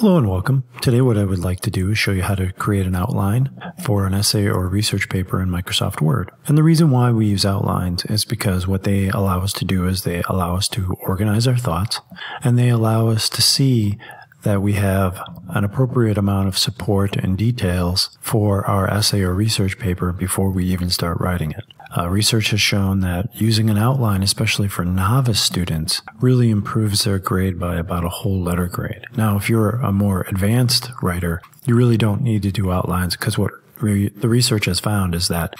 Hello and welcome. Today what I would like to do is show you how to create an outline for an essay or research paper in Microsoft Word. And the reason why we use outlines is because what they allow us to do is they allow us to organize our thoughts and they allow us to see that we have an appropriate amount of support and details for our essay or research paper before we even start writing it. Uh, research has shown that using an outline, especially for novice students, really improves their grade by about a whole letter grade. Now, if you're a more advanced writer, you really don't need to do outlines because what re- the research has found is that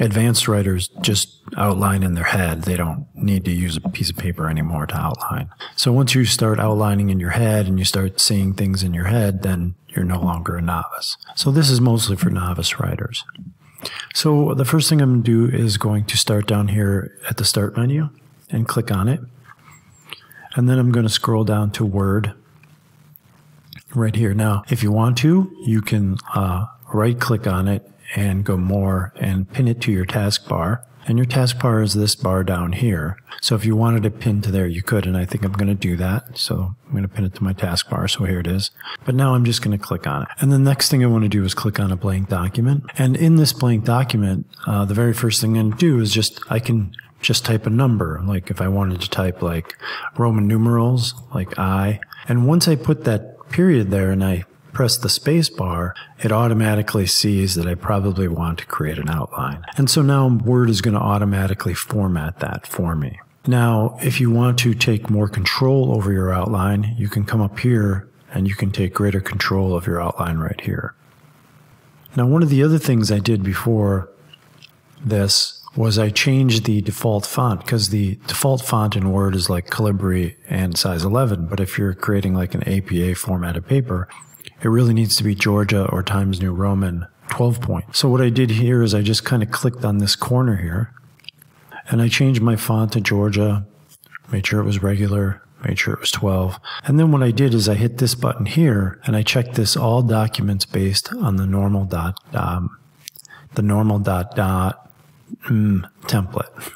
advanced writers just outline in their head. They don't need to use a piece of paper anymore to outline. So once you start outlining in your head and you start seeing things in your head, then you're no longer a novice. So this is mostly for novice writers. So the first thing I'm going to do is going to start down here at the start menu and click on it. And then I'm going to scroll down to Word right here. Now, if you want to, you can uh, right click on it and go more and pin it to your taskbar. And your taskbar is this bar down here. So if you wanted to pin to there, you could. And I think I'm going to do that. So I'm going to pin it to my taskbar. So here it is. But now I'm just going to click on it. And the next thing I want to do is click on a blank document. And in this blank document, uh, the very first thing I'm going to do is just, I can just type a number. Like if I wanted to type like Roman numerals, like I. And once I put that period there and I press the space bar, it automatically sees that I probably want to create an outline. And so now Word is going to automatically format that for me. Now, if you want to take more control over your outline, you can come up here and you can take greater control of your outline right here. Now, one of the other things I did before this was I changed the default font because the default font in Word is like Calibri and size 11. But if you're creating like an APA formatted paper, it really needs to be Georgia or Times New Roman 12 point. So what I did here is I just kind of clicked on this corner here and I changed my font to Georgia, made sure it was regular, made sure it was 12. And then what I did is I hit this button here and I checked this all documents based on the normal dot, um, the normal dot dot mm, template.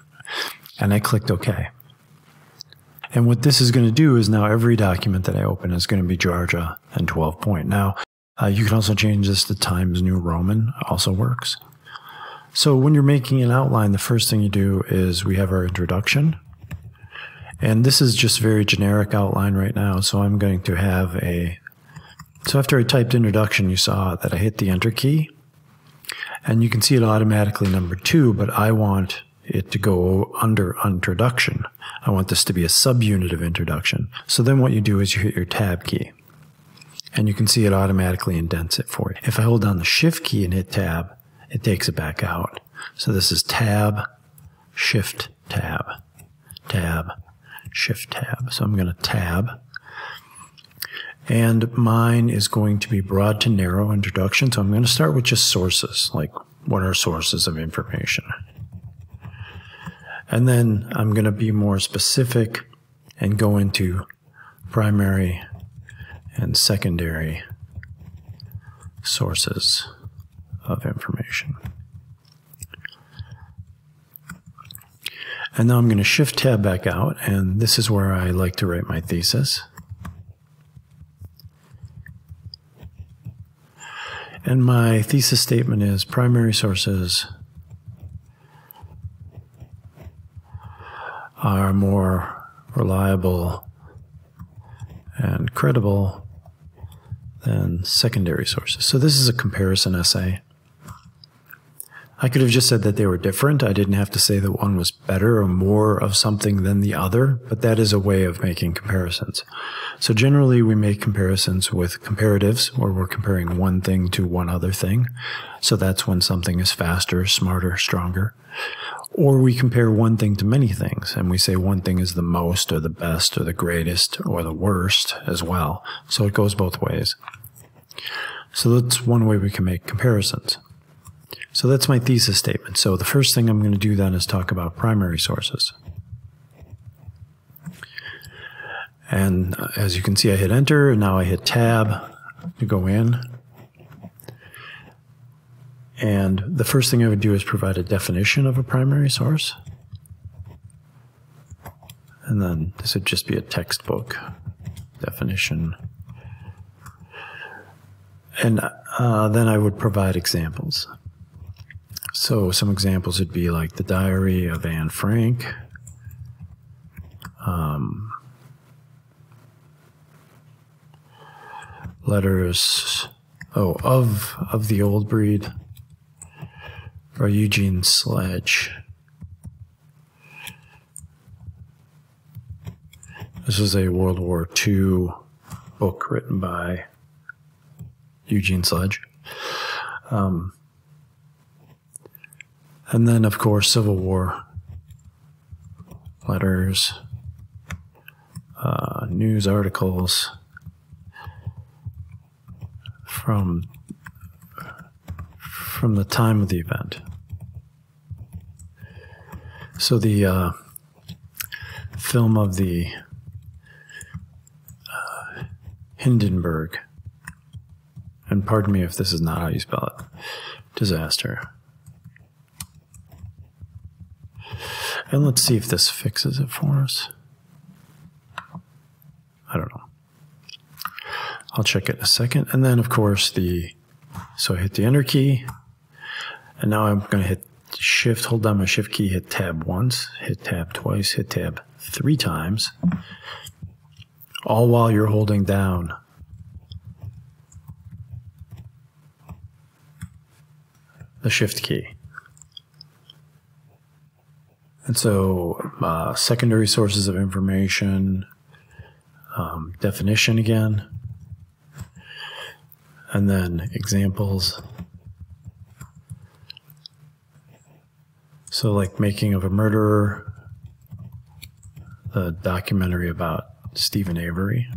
And I clicked OK. And what this is going to do is now every document that I open is going to be Georgia and 12 point. Now, uh, you can also change this to Times New Roman, also works. So when you're making an outline, the first thing you do is we have our introduction. And this is just very generic outline right now. So I'm going to have a, so after I typed introduction, you saw that I hit the enter key and you can see it automatically number two, but I want it to go under introduction. I want this to be a subunit of introduction. So then what you do is you hit your tab key and you can see it automatically indents it for you. If I hold down the shift key and hit tab, it takes it back out. So this is tab, shift, tab, tab, shift, tab. So I'm going to tab. And mine is going to be broad to narrow introduction. So I'm going to start with just sources, like what are sources of information. And then I'm going to be more specific and go into primary and secondary sources of information. And now I'm going to shift tab back out, and this is where I like to write my thesis. And my thesis statement is primary sources are more reliable and credible than secondary sources. So this is a comparison essay. I could have just said that they were different. I didn't have to say that one was better or more of something than the other, but that is a way of making comparisons. So generally we make comparisons with comparatives where we're comparing one thing to one other thing. So that's when something is faster, smarter, stronger. Or we compare one thing to many things and we say one thing is the most or the best or the greatest or the worst as well. So it goes both ways. So that's one way we can make comparisons. So that's my thesis statement. So the first thing I'm going to do then is talk about primary sources. And uh, as you can see, I hit enter and now I hit tab to go in. And the first thing I would do is provide a definition of a primary source. And then this would just be a textbook definition and uh, then I would provide examples. So some examples would be like the Diary of Anne Frank. Um, letters, oh, of of the old breed by Eugene Sledge. This is a World War II book written by Eugene Sledge. Um, and then, of course, Civil War letters, uh, news articles from from the time of the event. So the uh, film of the uh, Hindenburg, and pardon me if this is not how you spell it, disaster. And let's see if this fixes it for us. I don't know. I'll check it in a second. And then, of course, the so I hit the enter key. And now I'm going to hit shift, hold down my shift key, hit tab once, hit tab twice, hit tab three times. All while you're holding down the shift key. And so, uh, secondary sources of information, um, definition again, and then examples. So, like Making of a Murderer, the documentary about Steven Avery.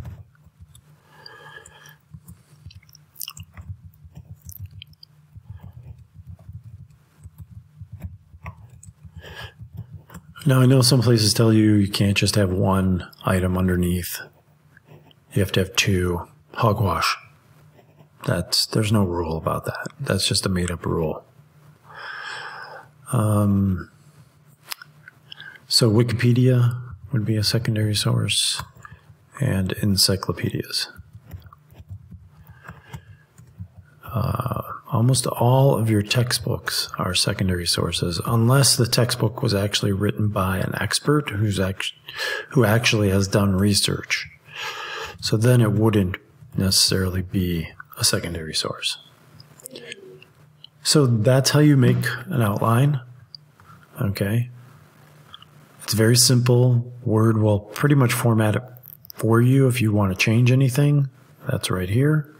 Now, I know some places tell you you can't just have one item underneath. You have to have two. Hogwash. That's there's no rule about that. That's just a made up rule. Um, so Wikipedia would be a secondary source, and encyclopedias. Uh, almost all of your textbooks are secondary sources, unless the textbook was actually written by an expert who's act- who actually has done research. So then it wouldn't necessarily be a secondary source. So that's how you make an outline. Okay. It's very simple. Word will pretty much format it for you if you want to change anything. That's right here.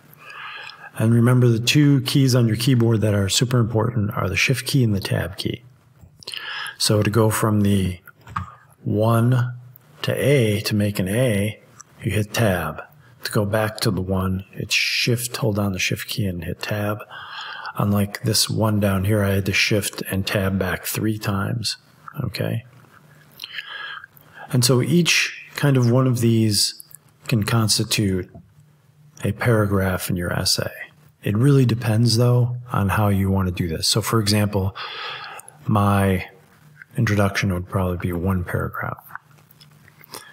And remember the two keys on your keyboard that are super important are the shift key and the tab key. So to go from the 1 to A to make an A, you hit tab. To go back to the 1, it's shift, hold down the shift key and hit tab. Unlike this one down here, I had to shift and tab back three times. Okay. And so each kind of one of these can constitute a paragraph in your essay. It really depends, though, on how you want to do this. So, for example, my introduction would probably be one paragraph.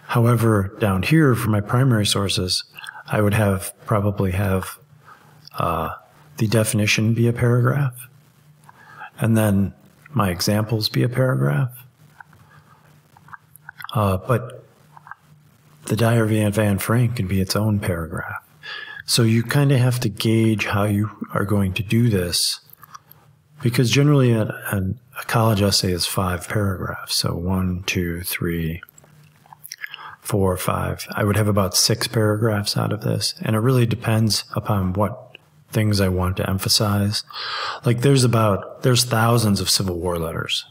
However, down here for my primary sources, I would have probably have uh, the definition be a paragraph, and then my examples be a paragraph. Uh, but the Diary of Anne Frank can be its own paragraph. So you kind of have to gauge how you are going to do this because generally a, a, college essay is five paragraphs. So one, two, three, four, five. I would have about six paragraphs out of this. And it really depends upon what things I want to emphasize. Like there's about, there's thousands of Civil War letters.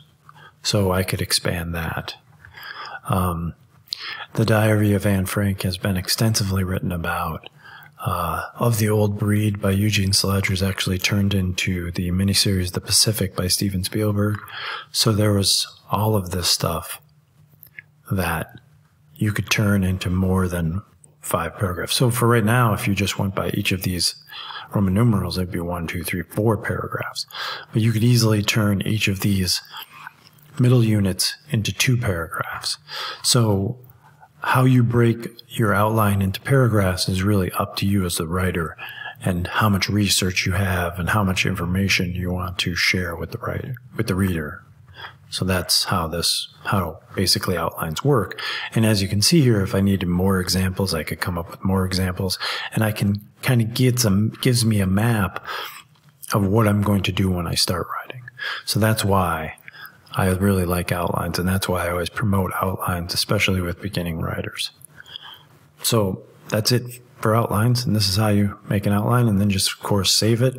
So I could expand that. Um, the Diary of Anne Frank has been extensively written about. Uh, of the Old Breed by Eugene Sledge was actually turned into the miniseries The Pacific by Steven Spielberg. So there was all of this stuff that you could turn into more than five paragraphs. So for right now, if you just went by each of these Roman numerals, it'd be one, two, three, four paragraphs. But you could easily turn each of these middle units into two paragraphs. So how you break your outline into paragraphs is really up to you as the writer and how much research you have and how much information you want to share with the writer, with the reader. So that's how this, how basically outlines work. And as you can see here, if I needed more examples, I could come up with more examples and I can kind of get some, gives me a map of what I'm going to do when I start writing. So that's why I really like outlines and that's why I always promote outlines, especially with beginning writers. So that's it for outlines. And this is how you make an outline and then just of course save it.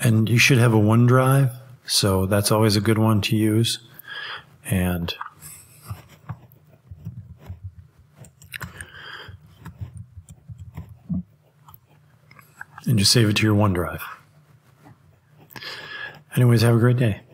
And you should have a OneDrive so that's always a good one to use. And and just save it to your OneDrive. Anyways, have a great day.